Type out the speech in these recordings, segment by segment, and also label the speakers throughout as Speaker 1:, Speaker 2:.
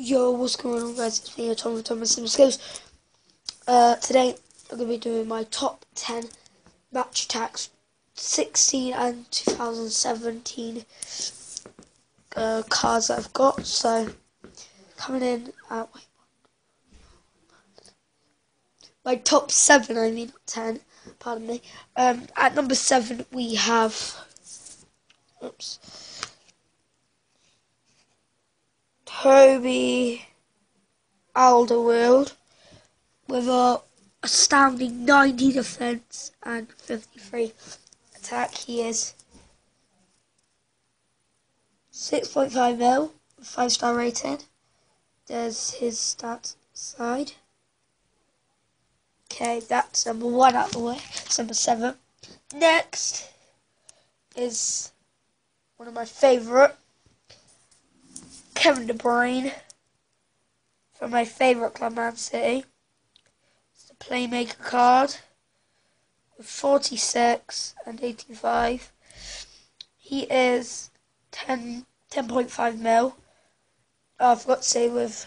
Speaker 1: Yo, what's going on guys? It's me, Tom from Thomas Sim Skills. Uh, today I'm going to be doing my top 10 Match Attax 16 and 2017 uh, cards that I've got. So, coming in at, my top 7, I mean 10, pardon me. Um, at number 7 we have, oops, Toby Alderweireld with a astounding 90 defense and 53 attack. He is 6.5 mil, 5 star rated. There's his stats side. Okay, that's number one out of the way. It's number seven. Next is one of my favourite Kevin De Bruyne from my favourite club, Man City. It's the Playmaker card with 46 and 85. He is 10, 10.5 mil. Oh, I forgot to say with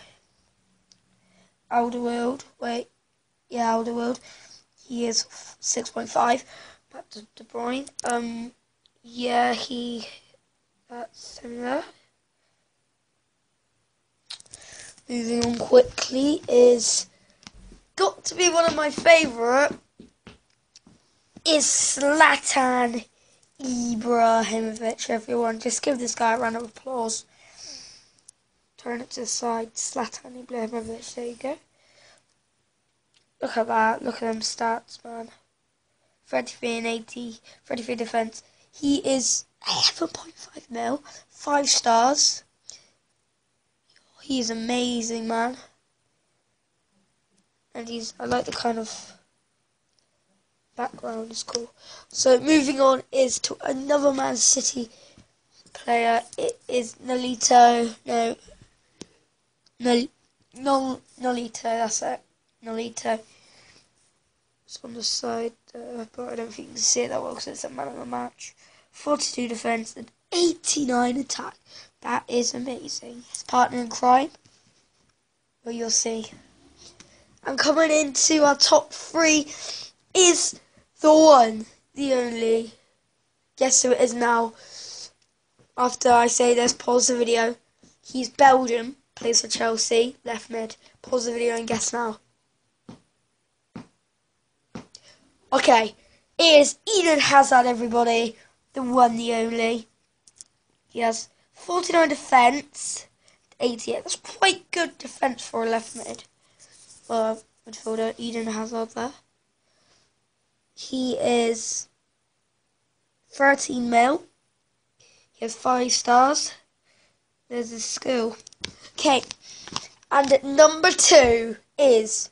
Speaker 1: Alderweireld. Wait, yeah, Alderweireld. He is 6.5. Back to De Bruyne. Um, yeah, he that's similar. Moving on quickly is got to be one of my favourite is Zlatan Ibrahimovic. Everyone, just give this guy a round of applause. Turn it to the side. Zlatan Ibrahimovic. There you go. Look at that. Look at them stats, man. 33 and 80. 33 defense. He is 11.5 mil. 5 stars. He's amazing, man. And he's, I like the kind of background, it's cool. So moving on is to another Man City player. It is Nolito, no, no, no, Nolito, that's it. Nolito. It's on the side, uh, but I don't think you can see it that well because it's a man of the match. 42 defense and 89 attack. That is amazing. His partner in crime. Well, you'll see. And coming into our top three is the one, the only. Guess who it is now? After I say this, pause the video. He's Belgium, plays for Chelsea, left mid. Pause the video and guess now. Okay, it is Eden Hazard, everybody. The one, the only. He has 49 defence, 88. That's quite good defence for a left mid. Uh, midfielder Eden Hazard there. He is 13 mil. He has 5 stars. There's his skill. Okay, and at number 2 is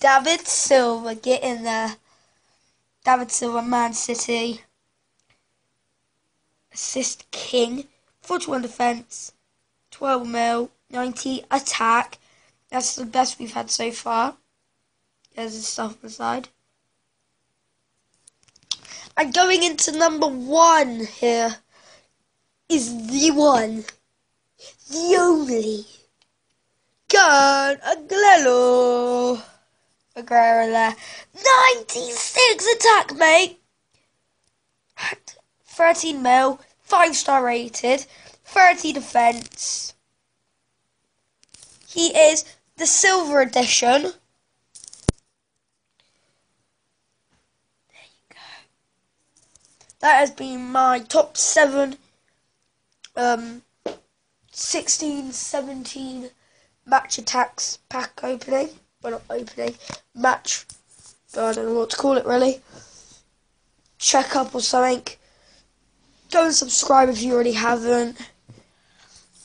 Speaker 1: David Silva. Get in there. David Silva, Man City assist king, 41 defense, 12 mil, 90 attack. That's the best we've had so far. There's the stuff on the side. And going into number one here is the one, the only, Gerd Aguero. Aguero there. 96 attack, mate. 13 mil, 5 star rated, 30 defense. He is the silver edition. There you go. That has been my top 7 um 16 17 Match Attax pack opening. Well not opening. Match I don't know what to call it really. Check up or something go and subscribe if you already haven't.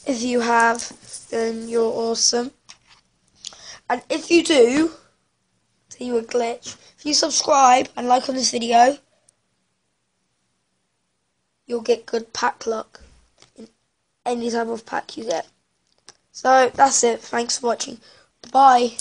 Speaker 1: If you have, then you're awesome. And if you do, see you a glitch. If you subscribe and like on this video, you'll get good pack luck in any type of pack you get. So that's it. Thanks for watching. Bye.